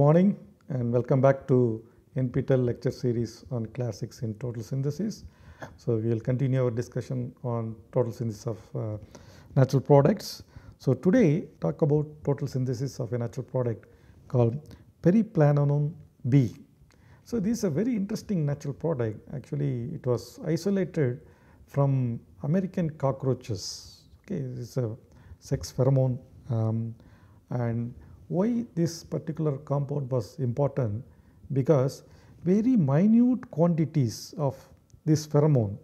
Morning and welcome back to NPTEL lecture series on classics in total synthesis. So, we will continue our discussion on total synthesis of uh, natural products. So, today talk about total synthesis of a natural product called periplanolone B. So, this is a very interesting natural product actually it was isolated from American cockroaches okay it is a sex pheromone um, and why this particular compound was important? Because very minute quantities of this pheromone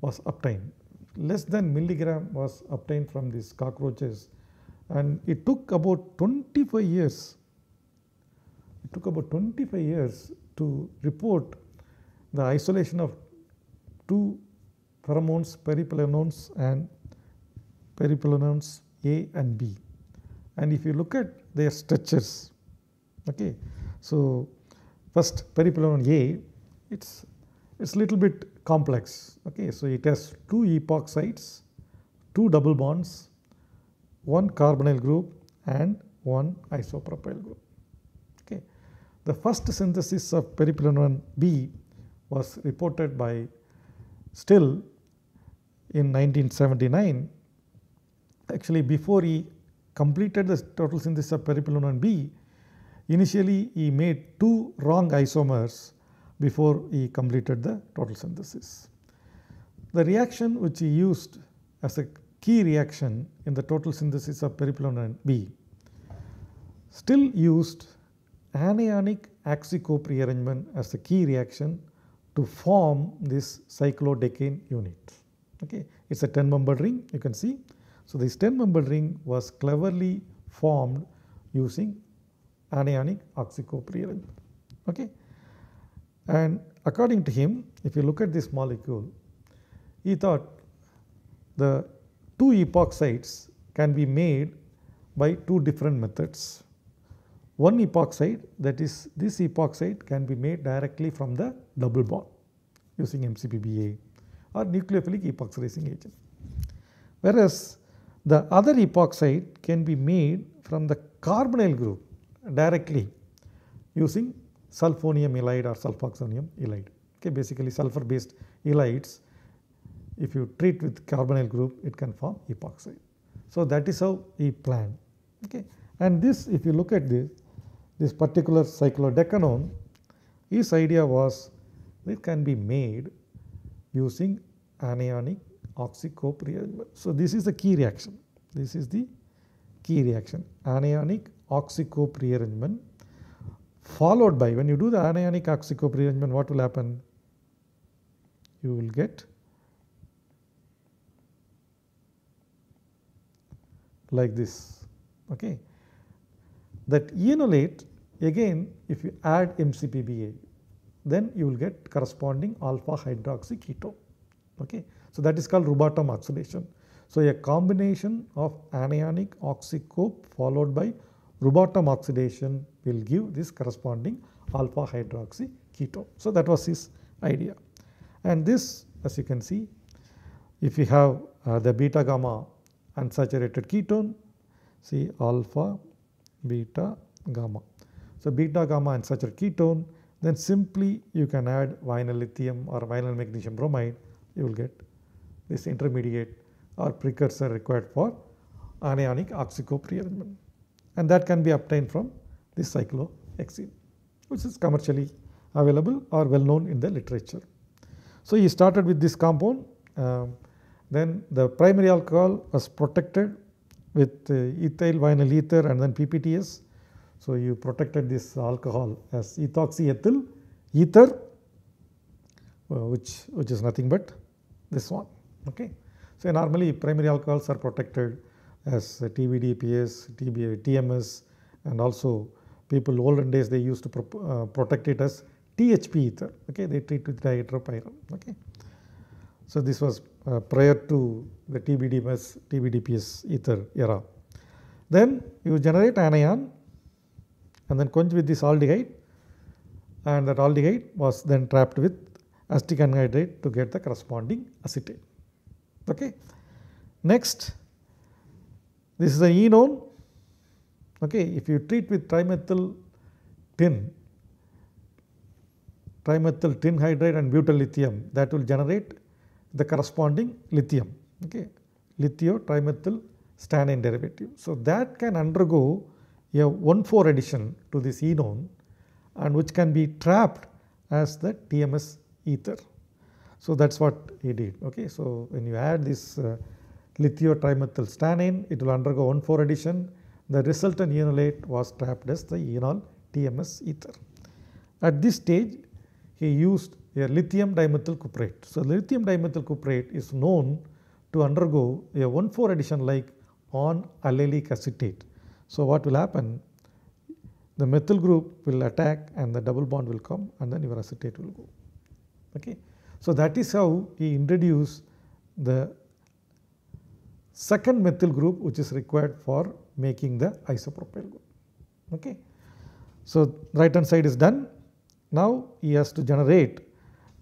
was obtained. Less than milligram was obtained from these cockroaches. And it took about 25 years it took about 25 years to report the isolation of two pheromones periplanones and periplanones A and B and if you look at their structures okay so first periplanone A it's it's little bit complex okay. So it has two epoxides two double bonds one carbonyl group and one isopropyl group okay. The first synthesis of periplanone B was reported by Still in 1979 actually before he completed the total synthesis of periplanolone B, initially he made two wrong isomers before he completed the total synthesis. The reaction which he used as a key reaction in the total synthesis of periplanolone B still used anionic oxycope rearrangement as the key reaction to form this cyclodecane unit. Okay. It is a 10 membered ring you can see so, this 10 membered ring was cleverly formed using anionic oxycope. Okay. And according to him, if you look at this molecule, he thought the two epoxides can be made by two different methods. One epoxide that is this epoxide can be made directly from the double bond using MCPBA or nucleophilic epoxidizing agent. Whereas the other epoxide can be made from the carbonyl group directly using sulfonium halide or sulfoxonium halide. Okay, basically sulfur based halides if you treat with carbonyl group it can form epoxide. So, that is how he planned. Okay. And this if you look at this, this particular cyclodecanone his idea was it can be made using anionic rearrangement. So, this is the key reaction, this is the key reaction anionic oxycope rearrangement followed by when you do the anionic oxycope rearrangement what will happen? You will get like this. Okay. That enolate again if you add MCPBA then you will get corresponding alpha hydroxy ketone. Okay. So, that is called Rubottom oxidation. So, a combination of anionic oxycope followed by Rubottom oxidation will give this corresponding alpha hydroxy ketone. So, that was his idea and this as you can see if you have uh, the beta gamma unsaturated ketone see alpha beta gamma. So, beta gamma unsaturated ketone then simply you can add vinyl lithium or vinyl magnesium bromide you will get this intermediate or precursor required for anionic oxycope rearrangement and that can be obtained from this cyclohexene which is commercially available or well known in the literature. So, he started with this compound um, then the primary alcohol was protected with uh, ethyl vinyl ether and then PPTS So, you protected this alcohol as ethoxyethyl ether uh, which, which is nothing but this one. Okay. So, normally primary alcohols are protected as TBD, PS, TB, TMS and also people olden days they used to pro uh, protect it as THP ether. Okay. They treat with dihydropyran. Okay. So, this was uh, prior to the TBDMS, TBDPS ether era. Then you generate anion and then quench with this aldehyde and that aldehyde was then trapped with acetic anhydride to get the corresponding acetate. Okay. Next, this is an enone. Okay. If you treat with trimethyl tin, trimethyl tin hydride and butyl lithium that will generate the corresponding lithium. Okay. Lithio trimethyl stannane derivative. So, that can undergo a 1,4 addition to this enone and which can be trapped as the TMS ether. So, that is what he did. Okay. So, when you add this uh, lithiotrimethylstannane, it will undergo 1,4 addition. The resultant enolate was trapped as the enol TMS ether. At this stage, he used a lithium dimethyl cuprate. So, lithium dimethyl cuprate is known to undergo a 1,4 addition like on allylic acetate. So, what will happen? The methyl group will attack and the double bond will come and then your acetate will go. Okay. So, that is how he introduced the second methyl group which is required for making the isopropyl group. Okay. So, right hand side is done. Now, he has to generate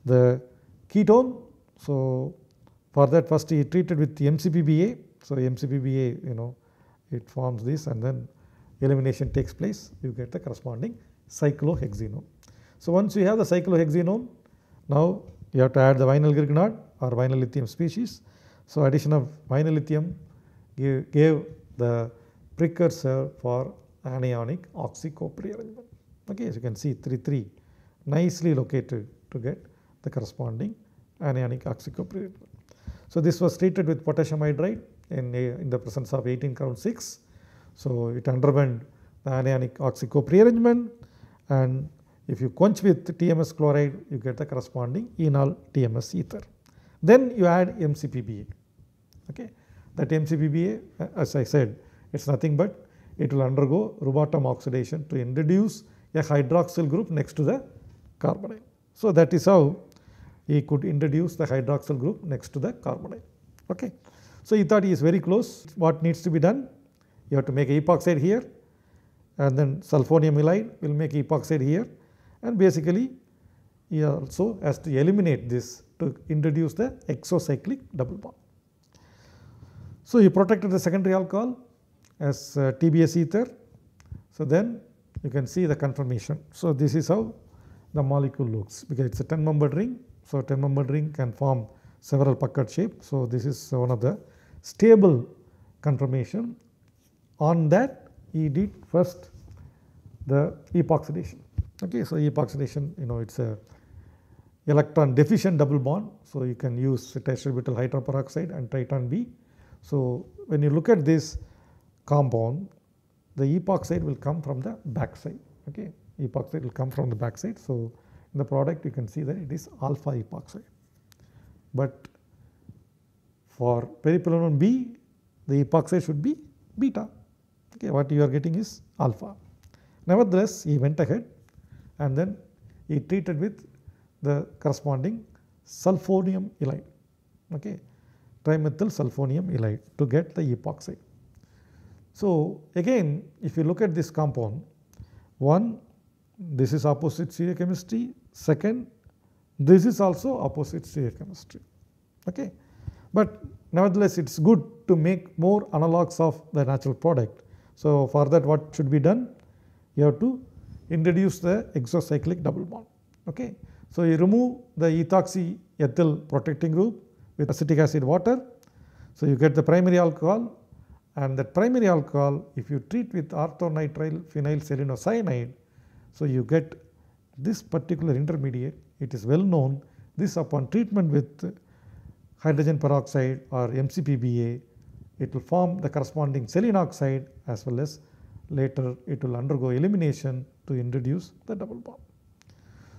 the ketone. So, for that first he treated with MCPBA. So, MCPBA you know it forms this and then elimination takes place you get the corresponding cyclohexenone. So, once you have the cyclohexenone now you have to add the vinyl grignard or vinyl lithium species. So, addition of vinyl lithium gave, gave the precursor for anionic oxycope rearrangement. Okay, as you can see 3 3 nicely located to get the corresponding anionic oxycopre. So, this was treated with potassium hydride in, in the presence of 18 crown 6. So, it underwent the anionic oxycope rearrangement and if you quench with TMS chloride, you get the corresponding enol TMS ether. Then you add MCPBA. Okay. That MCPBA, uh, as I said, it is nothing but it will undergo Rubottom oxidation to introduce a hydroxyl group next to the carbonyl. So, that is how he could introduce the hydroxyl group next to the carbonyl. Okay. So, he thought he is very close. What needs to be done? You have to make epoxide here and then sulfonium halide will make epoxide here and basically he also has to eliminate this to introduce the exocyclic double bond. So, he protected the secondary alcohol as uh, TBS ether. So, then you can see the conformation. So, this is how the molecule looks because it is a 10 membered ring. So, 10 membered ring can form several puckered shape. So, this is one of the stable conformation. On that he did first the epoxidation. Okay, so epoxidation, you know, it's a electron deficient double bond. So you can use tetrabutyl hydroperoxide and triton B. So when you look at this compound, the epoxide will come from the back side. Okay, epoxide will come from the back side. So in the product, you can see that it is alpha epoxide. But for periplanone B, the epoxide should be beta. Okay, what you are getting is alpha. Nevertheless, he went ahead and then he treated with the corresponding sulfonium halide, okay, trimethyl sulfonium halide to get the epoxide. So, again if you look at this compound, one this is opposite stereochemistry, second this is also opposite stereochemistry. Okay. But nevertheless, it is good to make more analogues of the natural product. So, for that what should be done? You have to introduce the exocyclic double bond. Okay. So, you remove the ethoxy ethyl protecting group with acetic acid water. So, you get the primary alcohol and that primary alcohol if you treat with orthonitrile phenyl selenocyanide. So, you get this particular intermediate it is well known this upon treatment with hydrogen peroxide or MCPBA it will form the corresponding selene oxide as well as later it will undergo elimination to introduce the double bond.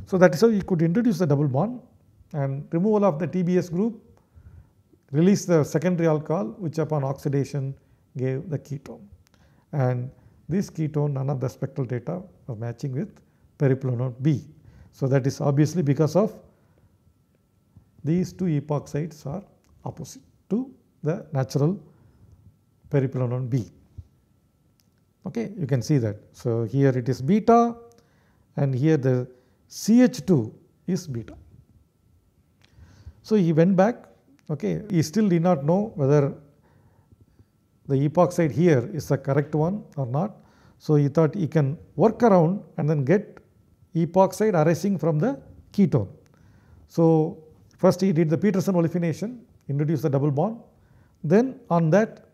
So, that is how you could introduce the double bond and removal of the TBS group release the secondary alcohol which upon oxidation gave the ketone and this ketone none of the spectral data are matching with periplanone B. So, that is obviously because of these two epoxides are opposite to the natural periplanone B. Okay, you can see that. So, here it is beta and here the CH2 is beta. So, he went back, okay, he still did not know whether the epoxide here is the correct one or not. So, he thought he can work around and then get epoxide arising from the ketone. So, first he did the Peterson olefination, introduced the double bond, then on that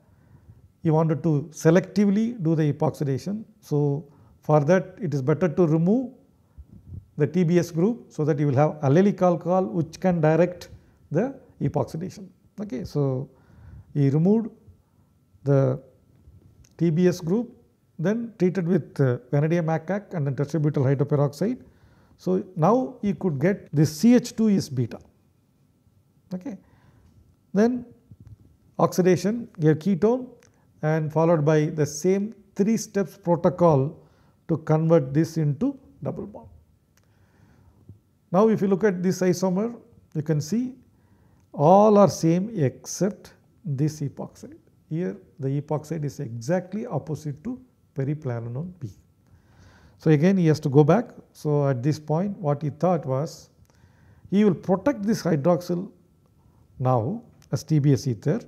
he wanted to selectively do the epoxidation. So, for that it is better to remove the TBS group, so that you will have allylic alcohol which can direct the epoxidation. Okay. So, he removed the TBS group then treated with uh, vanadium macac and then tetrabutyl hydroperoxide. So, now you could get this CH2 is beta. Okay. Then oxidation gave ketone and followed by the same 3 steps protocol to convert this into double bond. Now, if you look at this isomer you can see all are same except this epoxide. Here the epoxide is exactly opposite to periplanolone B. So, again he has to go back. So, at this point what he thought was he will protect this hydroxyl now as TBS ether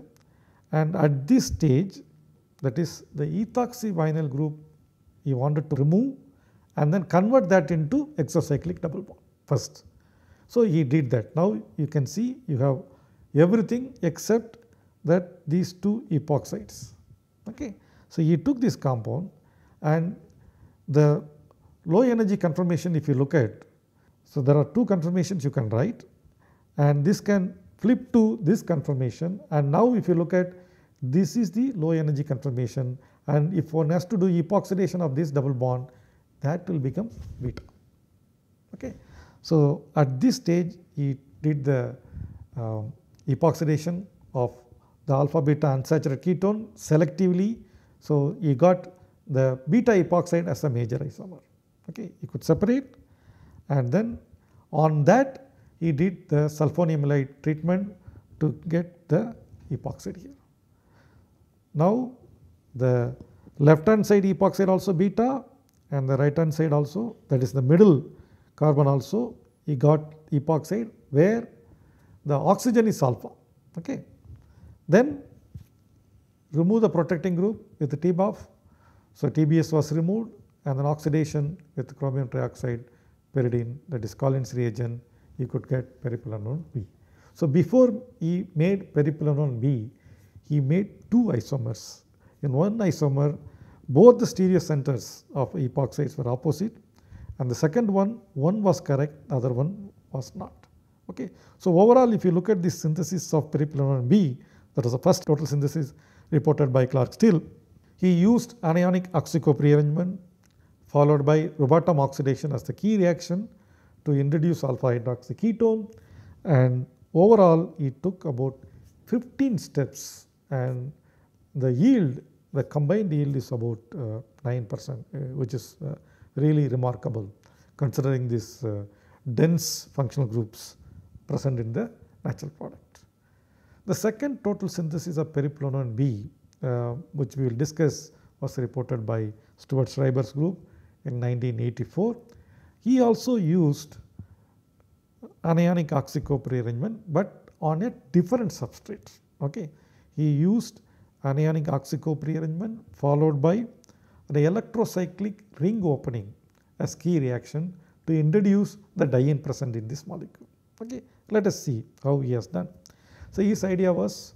and at this stage that is the ethoxy vinyl group he wanted to remove and then convert that into exocyclic double bond first. So, he did that. Now, you can see you have everything except that these two epoxides. Okay. So, he took this compound and the low energy conformation if you look at, so there are two conformations you can write and this can flip to this conformation and now if you look at this is the low energy conformation and if one has to do epoxidation of this double bond that will become beta. Okay. So, at this stage he did the um, epoxidation of the alpha beta unsaturated ketone selectively. So, he got the beta epoxide as a major isomer. Okay. He could separate and then on that he did the sulfonium ylide treatment to get the epoxide here. Now, the left hand side epoxide also beta and the right hand side also that is the middle carbon also he got epoxide where the oxygen is alpha. Okay. Then remove the protecting group with the TBAF. So, TBS was removed and then oxidation with chromium trioxide pyridine that is Collins reagent you could get periplanone B. So, before he made periplanone B he made two isomers. In one isomer both the stereo centers of epoxides were opposite and the second one, one was correct, the other one was not. Okay. So, overall if you look at this synthesis of periplanone B, that was the first total synthesis reported by Clark Still, he used anionic oxycope rearrangement followed by Rubottom oxidation as the key reaction to introduce alpha hydroxy ketone and overall he took about 15 steps and the yield the combined yield is about uh, 9 percent uh, which is uh, really remarkable considering these uh, dense functional groups present in the natural product. The second total synthesis of periplanone B uh, which we will discuss was reported by Stuart Schreiber's group in 1984. He also used anionic oxycope rearrangement, but on a different substrate. Okay. He used anionic oxycope rearrangement followed by the electrocyclic ring opening as key reaction to introduce the diene present in this molecule. Okay. Let us see how he has done. So, his idea was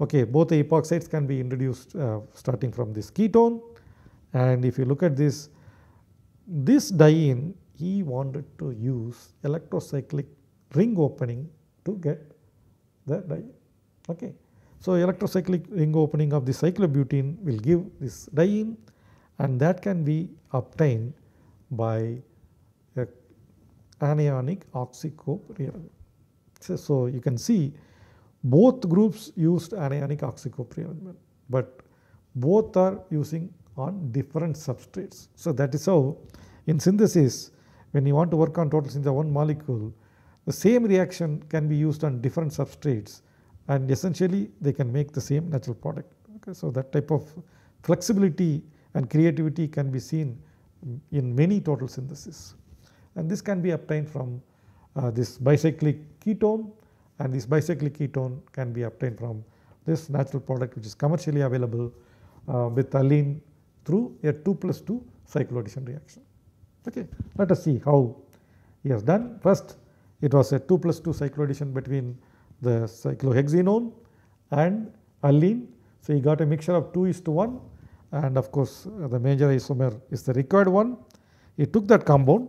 okay, both the epoxides can be introduced uh, starting from this ketone and if you look at this, this diene he wanted to use electrocyclic ring opening to get the diene. Okay. So, electrocyclic ring opening of the cyclobutene will give this diene and that can be obtained by a anionic rearrangement. So, so you can see both groups used anionic rearrangement, but both are using on different substrates. So, that is how in synthesis when you want to work on total synthesis of one molecule the same reaction can be used on different substrates and essentially they can make the same natural product. Okay. So, that type of flexibility and creativity can be seen in many total synthesis and this can be obtained from uh, this bicyclic ketone and this bicyclic ketone can be obtained from this natural product which is commercially available uh, with allene through a 2 plus 2 cycloaddition reaction. Okay. Let us see how he has done. First it was a 2 plus 2 cycloaddition between the cyclohexenone and allene. So, he got a mixture of 2 is to 1 and of course, uh, the major isomer is the required one. He took that compound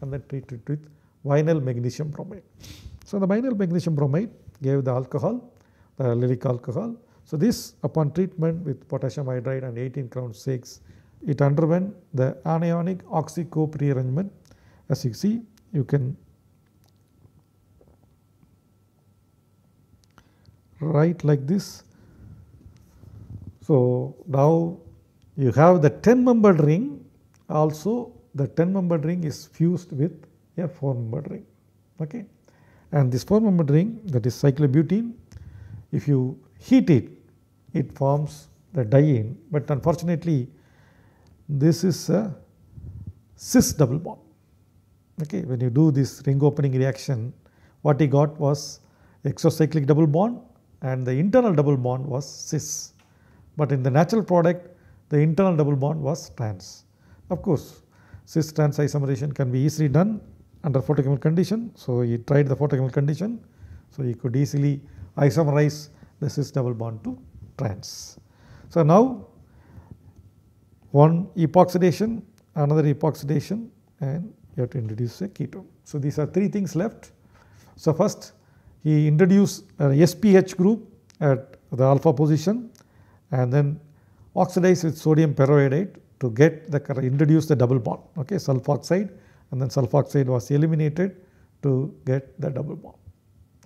and then treated it with vinyl magnesium bromide. So, the vinyl magnesium bromide gave the alcohol, the allylic alcohol. So, this upon treatment with potassium hydride and 18 crown 6, it underwent the anionic oxycope rearrangement. As you see, you can write like this. So, now you have the 10 membered ring also the 10 membered ring is fused with a 4 membered ring. Okay. And this 4 membered ring that is cyclobutene if you heat it it forms the diene but unfortunately this is a cis double bond. Okay. When you do this ring opening reaction what he got was exocyclic double bond and the internal double bond was cis. But in the natural product the internal double bond was trans. Of course, cis trans isomerization can be easily done under photochemical condition. So, he tried the photochemical condition. So, he could easily isomerize the cis double bond to trans. So, now one epoxidation, another epoxidation and you have to introduce a ketone. So, these are three things left. So, first he introduced an SPH group at the alpha position and then oxidize with sodium periodate to get the introduce the double bond okay sulfoxide and then sulfoxide was eliminated to get the double bond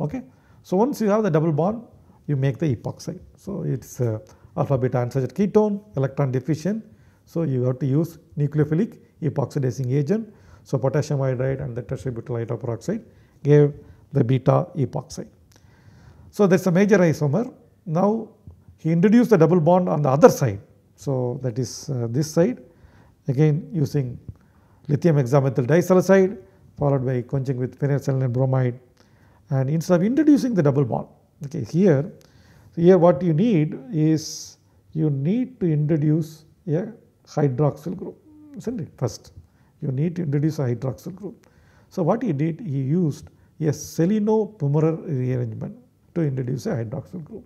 okay. So, once you have the double bond you make the epoxide. So, it is uh, alpha beta unsaturated ketone electron deficient. So, you have to use nucleophilic epoxidizing agent. So, potassium hydride and the tertiary butyl hydroperoxide gave the beta epoxide. So, that is a major isomer. Now, he introduced the double bond on the other side. So, that is uh, this side again using lithium hexamethyl disilazide followed by quenching with phenylselenide bromide and instead of introducing the double bond okay here here what you need is you need to introduce a hydroxyl group isn't it first you need to introduce a hydroxyl group. So, what he did he used a seleno-Pummerer rearrangement to introduce a hydroxyl group.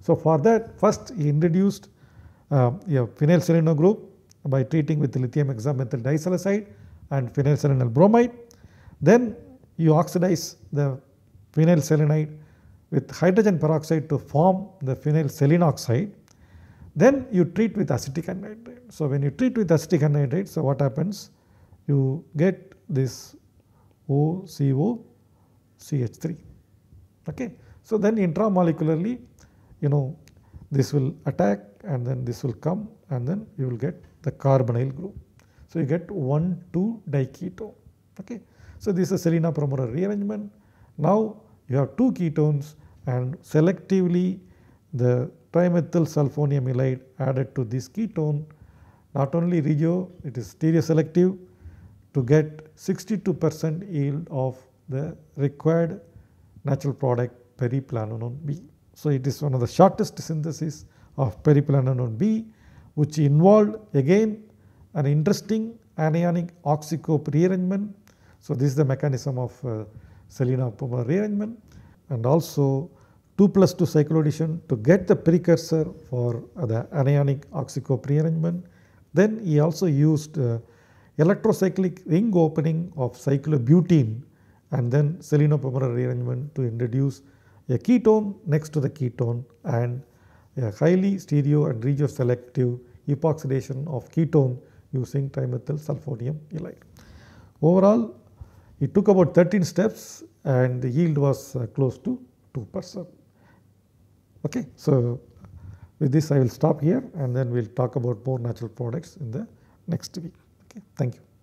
So, for that first he introduced uh, a phenylseleno group by treating with lithium hexamethyl disilazide and phenylselenyl bromide. Then you oxidize the phenylselenide with hydrogen peroxide to form the phenylselenoxide. Then you treat with acetic anhydride. So, when you treat with acetic anhydride, so what happens? You get this OCO CH3. Okay. So, then intramolecularly you know this will attack and then this will come and then you will get the carbonyl group. So, you get 1 2 diketone. Okay. So, this is seleno-Pummerer rearrangement. Now, you have two ketones and selectively the trimethyl sulfonium ylide added to this ketone not only regio it is stereoselective to get 62 percent yield of the required natural product periplanolone B. So, it is one of the shortest synthesis of periplanolone B which involved again an interesting anionic oxycope rearrangement. So, this is the mechanism of uh, seleno-Pummerer rearrangement and also 2 plus 2 cycloaddition to get the precursor for uh, the anionic oxycope rearrangement. Then he also used uh, electrocyclic ring opening of cyclobutene and then seleno-Pummerer rearrangement to introduce a ketone next to the ketone and a highly stereo and regioselective epoxidation of ketone using trimethyl sulfonium halide. Overall, it took about 13 steps and the yield was uh, close to 2 percent. Okay, so with this I will stop here and then we will talk about more natural products in the next week. Okay, thank you.